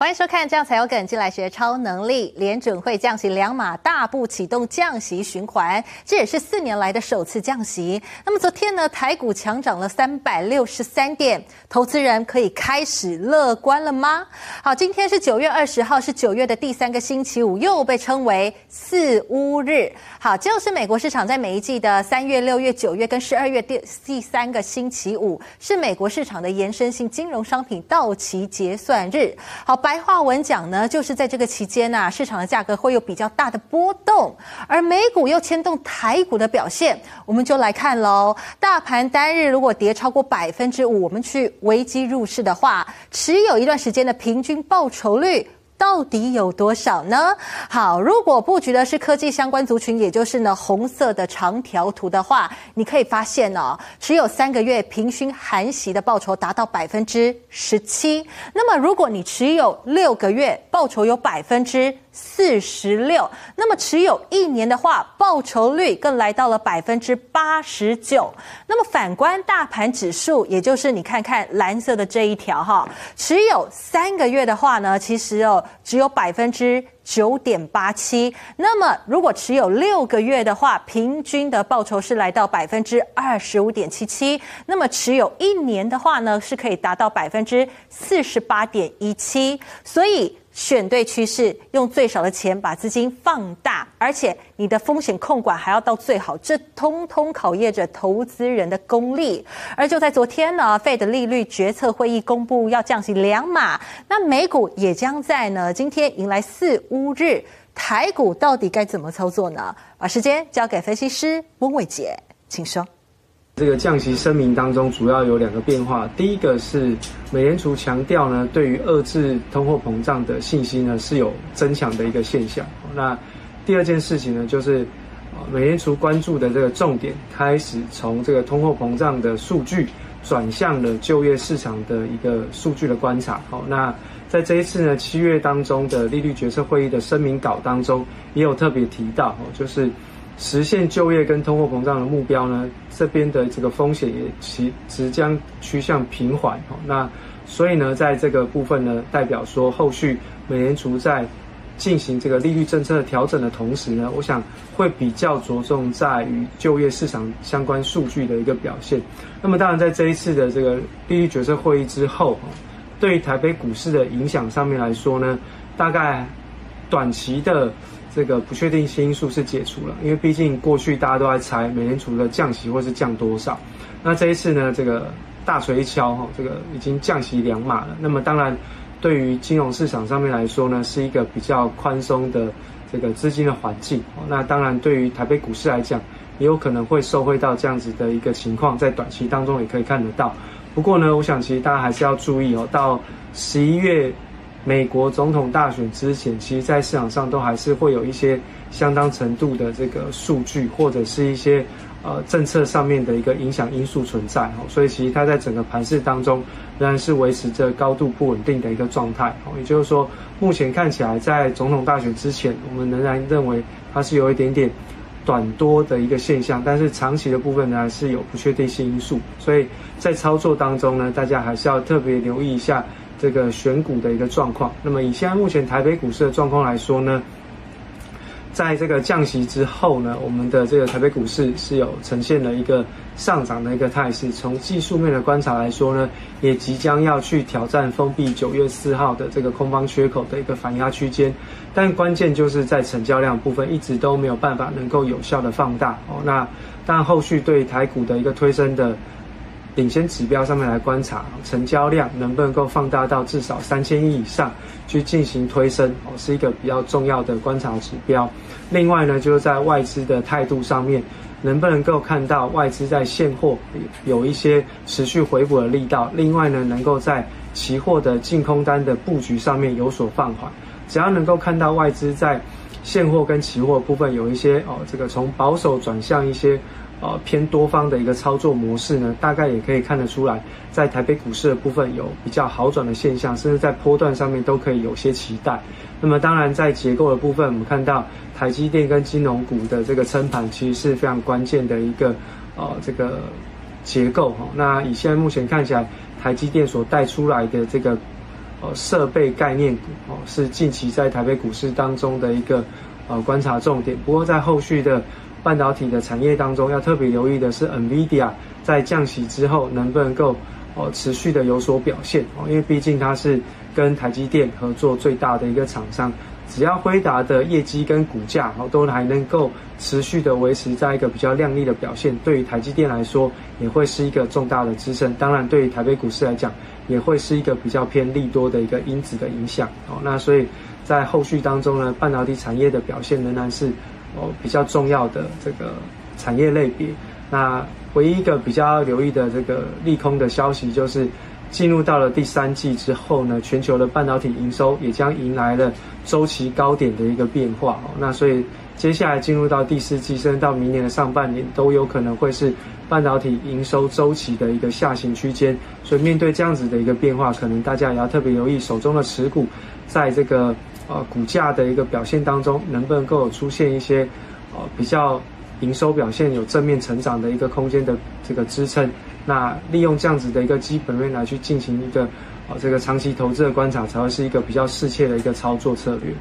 欢迎收看《这样才有梗》，进来学超能力。联准会降息两码，大步启动降息循环，这也是四年来的首次降息。那么昨天呢，台股强涨了三百六十三点，投资人可以开始乐观了吗？好，今天是九月二十号，是九月的第三个星期五，又被称为四乌日。好，就是美国市场在每一季的三月、六月、九月跟十二月第第三个星期五，是美国市场的延伸性金融商品到期结算日。好。白话文讲呢，就是在这个期间呐，市场的价格会有比较大的波动，而美股又牵动台股的表现，我们就来看喽。大盘单日如果跌超过百分之五，我们去危机入市的话，持有一段时间的平均报酬率。到底有多少呢？好，如果布局的是科技相关族群，也就是呢红色的长条图的话，你可以发现哦，持有三个月平均含息的报酬达到百分之十七。那么如果你持有六个月，报酬有百分之。四十六，那么持有一年的话，报酬率更来到了百分之八十九。那么反观大盘指数，也就是你看看蓝色的这一条哈，持有三个月的话呢，其实哦只有百分之九点八七。那么如果持有六个月的话，平均的报酬是来到百分之二十五点七七。那么持有一年的话呢，是可以达到百分之四十八点一七。所以。选对趋势，用最少的钱把资金放大，而且你的风险控管还要到最好，这通通考验着投资人的功力。而就在昨天呢，Fed 利率决策会议公布要降息两码，那美股也将在呢今天迎来四乌日，台股到底该怎么操作呢？把时间交给分析师温伟杰，请说。这个降息声明当中主要有两个变化，第一个是美联储强调呢，对于遏制通货膨胀的信心呢是有增强的一个现象。那第二件事情呢，就是美联储关注的这个重点开始从这个通货膨胀的数据转向了就业市场的一个数据的观察。好，那在这一次呢七月当中的利率决策会议的声明稿当中，也有特别提到，就是。实现就业跟通货膨胀的目标呢？这边的这个风险也其即将趋向平缓。那所以呢，在这个部分呢，代表说后续美联储在进行这个利率政策调整的同时呢，我想会比较着重在于就业市场相关数据的一个表现。那么当然，在这一次的这个利率决策会议之后，对于台北股市的影响上面来说呢，大概短期的。这个不确定性因素是解除了，因为毕竟过去大家都在猜美联储的降息或是降多少，那这一次呢，这个大锤一敲哈，这个已经降息两码了。那么当然，对于金融市场上面来说呢，是一个比较宽松的这个资金的环境。那当然，对于台北股市来讲，也有可能会受惠到这样子的一个情况，在短期当中也可以看得到。不过呢，我想其实大家还是要注意哦，到十一月。美国总统大选之前，其实，在市场上都还是会有一些相当程度的这个数据，或者是一些呃政策上面的一个影响因素存在哦。所以，其实它在整个盘市当中仍然是维持着高度不稳定的一个状态哦。也就是说，目前看起来，在总统大选之前，我们仍然认为它是有一点点短多的一个现象，但是长期的部分呢，还是有不确定性因素。所以在操作当中呢，大家还是要特别留意一下。这个选股的一个状况，那么以现在目前台北股市的状况来说呢，在这个降息之后呢，我们的这个台北股市是有呈现了一个上涨的一个态势。从技术面的观察来说呢，也即将要去挑战封闭九月四号的这个空方缺口的一个反压区间，但关键就是在成交量部分一直都没有办法能够有效的放大哦。那但后续对台股的一个推升的。领先指标上面来观察，成交量能不能够放大到至少三千亿以上，去进行推升哦，是一个比较重要的观察指标。另外呢，就是在外资的态度上面，能不能够看到外资在现货有一些持续回补的力道？另外呢，能够在期货的净空单的布局上面有所放缓。只要能够看到外资在现货跟期货部分有一些哦，这个从保守转向一些。呃，偏多方的一个操作模式呢，大概也可以看得出来，在台北股市的部分有比较好转的现象，甚至在波段上面都可以有些期待。那么，当然在结构的部分，我们看到台积电跟金融股的这个撑盘，其实是非常关键的一个呃这个结构哈。那以现在目前看起来，台积电所带出来的这个呃设备概念股哦，是近期在台北股市当中的一个呃观察重点。不过在后续的半导体的产业当中，要特别留意的是 NVIDIA 在降息之后能不能够哦持续的有所表现哦，因为毕竟它是跟台积电合作最大的一个厂商。只要辉达的业绩跟股价哦都还能够持续的维持在一个比较亮丽的表现，对于台积电来说也会是一个重大的支撑。当然，对于台北股市来讲，也会是一个比较偏利多的一个因子的影响哦。那所以在后续当中呢，半导体产业的表现仍然是哦比较重要的这个产业类别。那唯一一个比较留意的这个利空的消息就是。进入到了第三季之后呢，全球的半导体营收也将迎来了周期高点的一个变化哦。那所以接下来进入到第四季，甚至到明年的上半年，都有可能会是半导体营收周期的一个下行区间。所以面对这样子的一个变化，可能大家也要特别留意手中的持股，在这个呃股价的一个表现当中，能不能够出现一些呃比较营收表现有正面成长的一个空间的这个支撑。那利用这样子的一个基本面来去进行一个，呃，这个长期投资的观察，才会是一个比较适切的一个操作策略。